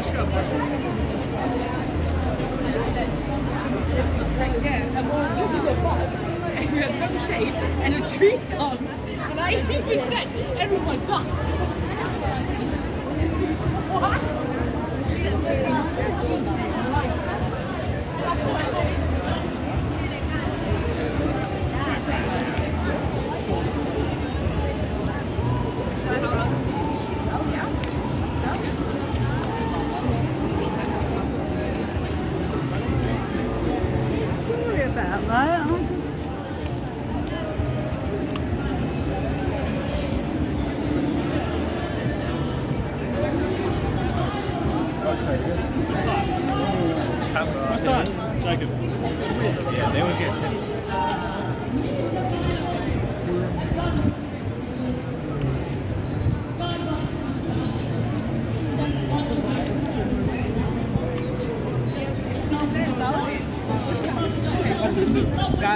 Yeah, and we're a and had and a tree comes, and I even said, everyone. What?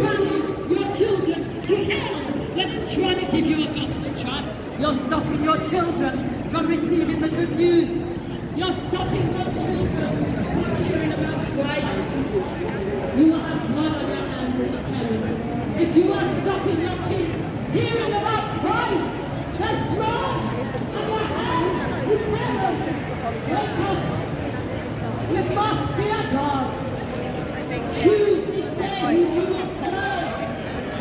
your children to hell when trying to give you a gospel tract? You're stopping your children from receiving the good news. You're stopping your children from hearing about Christ. You will have blood on your hands as a parent. If you are stopping your kids hearing about Christ, there's blood on your hands. Parents, wake up. You must fear God. Choose this day who you will.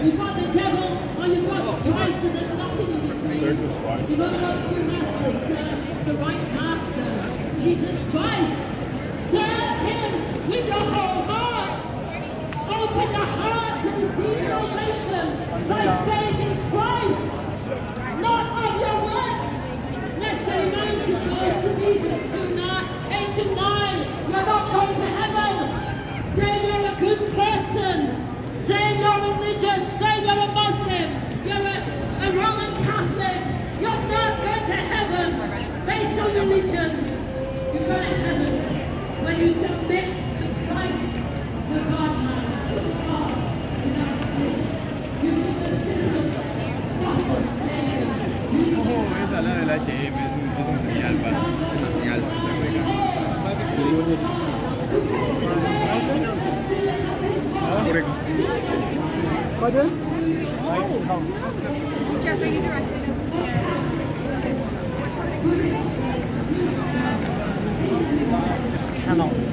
You've got the devil or you've got Christ and there's nothing in between. You've only got two masters. Serve the right master, Jesus Christ. Serve him with your whole heart. Open your heart to receive salvation by faith Esa del HM es señal para una señal you us? S'il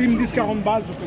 s'ils me disent 40 balles, je peux.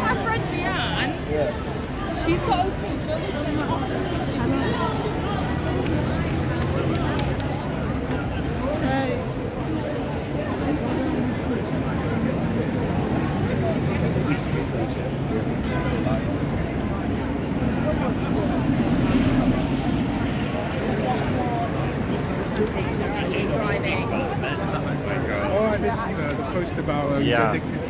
my friend Bian? Yeah. She's got OT. She lives in her Oh, I did see the, the post about um, yeah. addicted